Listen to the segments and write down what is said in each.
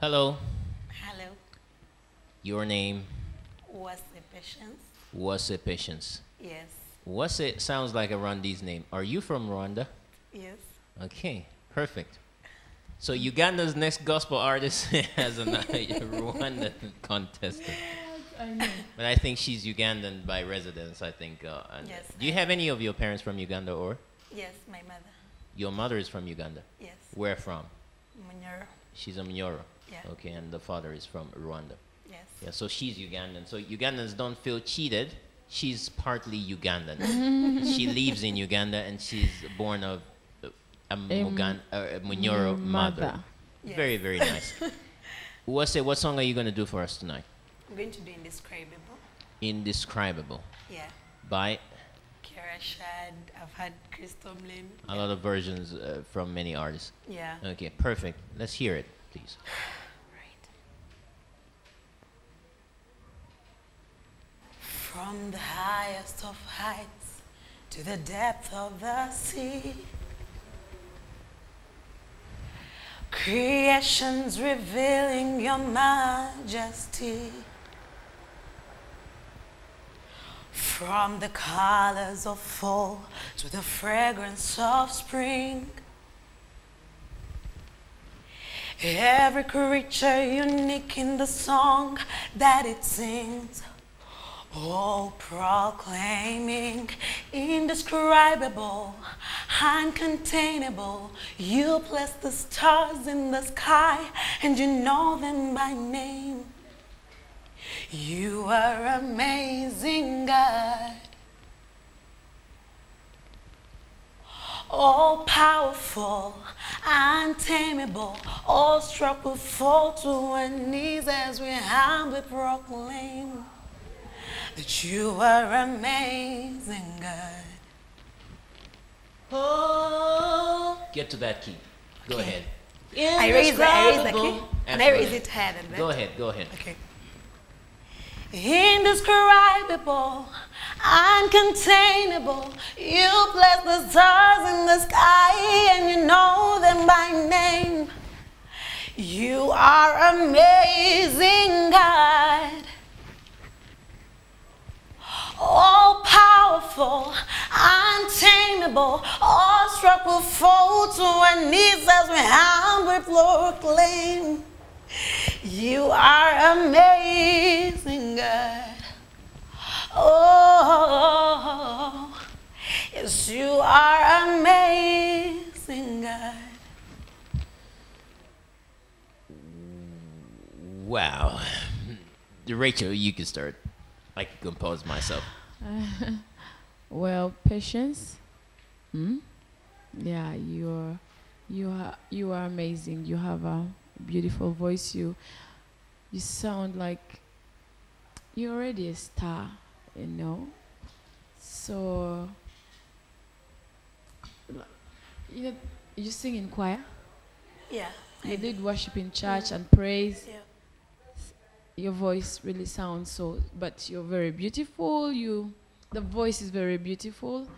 Hello, Hello, your name what's the patience? was it Patience? Yes, What's it sounds like a Rwandese name. Are you from Rwanda? yes. Okay, perfect. So Uganda's next gospel artist has a Rwanda contestant. But I think she's Ugandan by residence, I think. Uh, and- Yes. Do you have any of your parents from Uganda or? Yes, my mother. Your mother is from Uganda. Yes, Where from? Munyoro. She's a Munyoro? Yeah. Okay, and the father is from Rwanda. Yes. Yeah, so she's Ugandan. So Ugandans don't feel cheated. She's partly Ugandan. she lives in Uganda and she's born of uh, a, Mugan, uh, a Munyoro mother. mother. Yes. Very, very nice. What's it, what song are you going to do for us tonight? I'm going to do indescribable. Indescribable. Yeah. By Kara Shad, I've had Chris Tomlin. a lot of versions uh, from many artists. Yeah. Okay, perfect. Let's hear it, please. Right. From the highest of heights to the depth of the sea, creations revealing your majesty. From the colors of fall to the fragrance of spring. Every creature unique in the song that it sings, all proclaiming indescribable, uncontainable. You place the stars in the sky and you know them by name. You are amazing, God. all powerful, untamable, all struck will fall to our knees as we humbly proclaim that you are amazing, God. Oh, Get to that key. Go ahead. I raise the, I raise the key, and I raise it higher than that. Go ahead, go ahead. Okay. Indescribable, uncontainable. You bless the stars in the sky and you know them by name. You are amazing, God. All powerful, untamable, awestruck will fall to our knees as we humbly proclaim. You are amazing, God. Oh, yes, you are amazing, God. Wow. Rachel, you can start. I can compose myself. Well, patience. Hmm? Yeah, you're you are you are amazing. You have a beautiful voice. You you sound like you're already a star, you know. So you know, you sing in choir. Yeah. You did worship in church and praise. Yeah. your voice really sounds so but you're very beautiful you the voice is very beautiful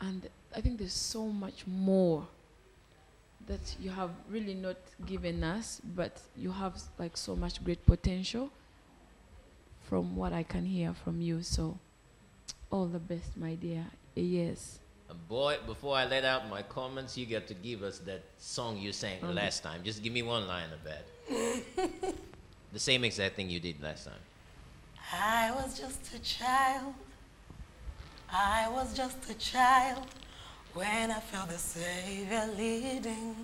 and i think there's so much more that you have really not given us but you have like so much great potential from what i can hear from you so all the best my dear yes Uh, Boy, before I let out my comments, you get to give us that song you sang Um, last time. Just give me one line of that. the same exact thing you did last time. I was just a child. I was just a child when I felt the Savior leading.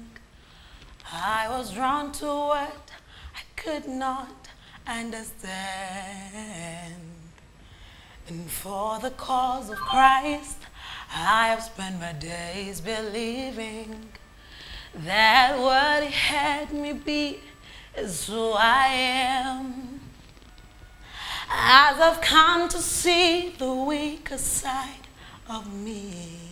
I was drawn to what I could not understand. And for the cause of Christ, I have spent my days believing that what He had me be is who I am. As I've come to see the weaker side of me,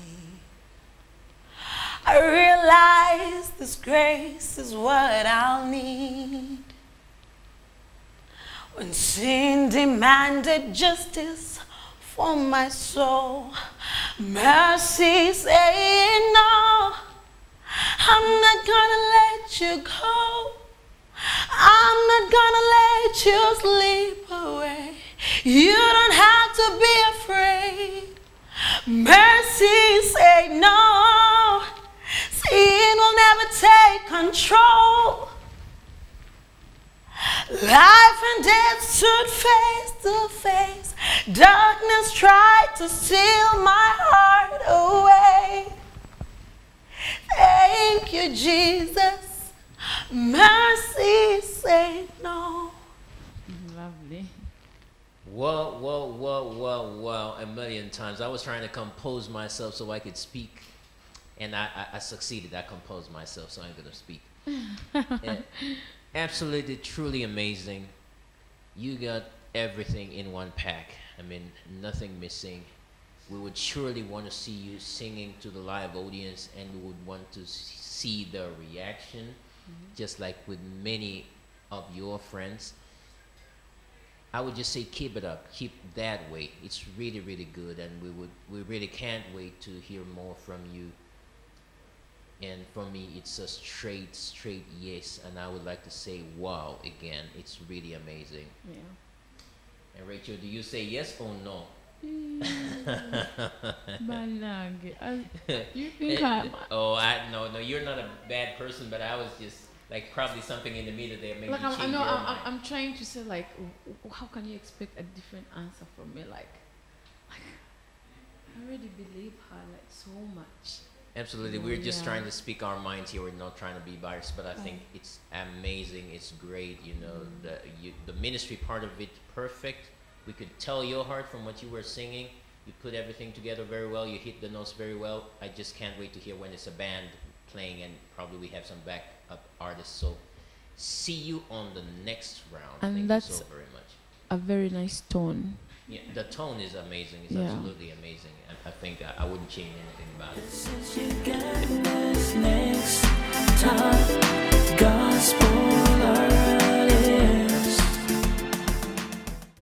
I realize this grace is what I'll need. When sin demanded justice for my soul, mercy saying no, I'm not gonna let you go. I'm not gonna let you slip away. You don't have to be afraid. Mercy say no. Sin will never take control. Life and death stood face to face. Darkness tried to steal my heart away. Thank you, Jesus. Mercy say no. Lovely. Whoa, whoa, whoa, whoa, whoa, a million times. I was trying to compose myself so I could speak, and I, I, I succeeded. I composed myself, so I'm going to speak. Absolutely, truly amazing. You got everything in one pack. I mean, nothing missing. We would surely want to see you singing to the live audience, and we would want to see the reaction, mm-hmm. just like with many of your friends. I would just say keep it up, keep that way. It's really, really good, and we would, we really can't wait to hear more from you. And for me, it's a straight, straight yes, and I would like to say wow again. It's really amazing. Yeah. And Rachel, do you say yes or no? Mm. I- You think I'm. oh, I no, no, you're not a bad person, but I was just like probably something in the middle there made Like I'm, I know I'm, I'm, trying to say like, how can you expect a different answer from me? Like, like I already believe her like so much. Absolutely, we're just Yeah. trying to speak our minds here. We're not trying to be biased, but I think it's amazing. It's great. You know, the you, the ministry part of it perfect. We could tell your heart from what you were singing. You put everything together very well. You hit the notes very well. I just can't wait to hear when it's a band playing, and probably we have some backup artists. So, see you on the next round. And Thank that's- you so very much. A very nice tone. Yeah, the tone is amazing. It's yeah. absolutely amazing. I, I think I, I, wouldn't change anything about it.